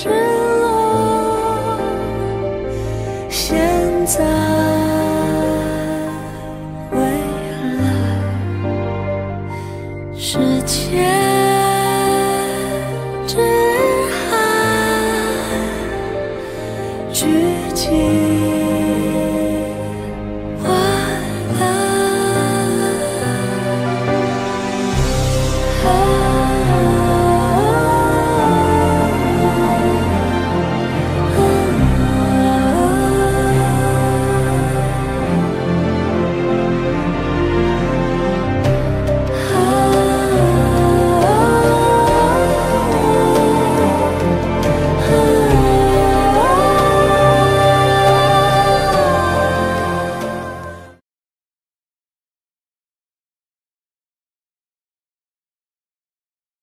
失落现在未来世界之海聚集？